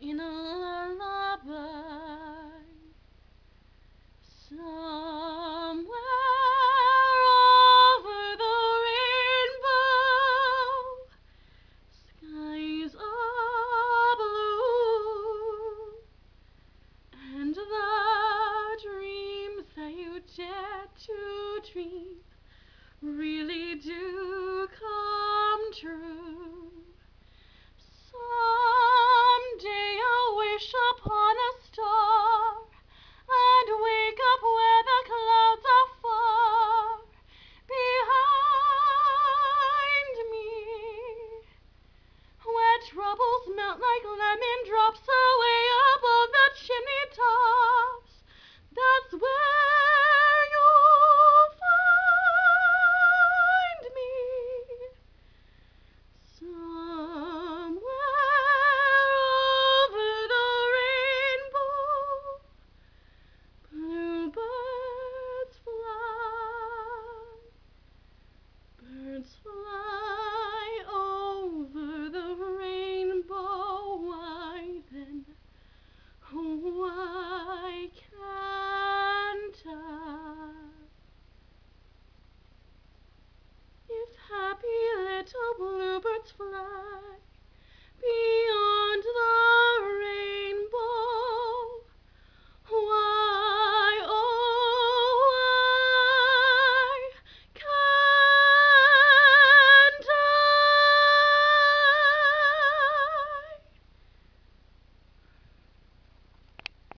in a lullaby. Somewhere over the rainbow skies are blue. And the dreams that you dare to dream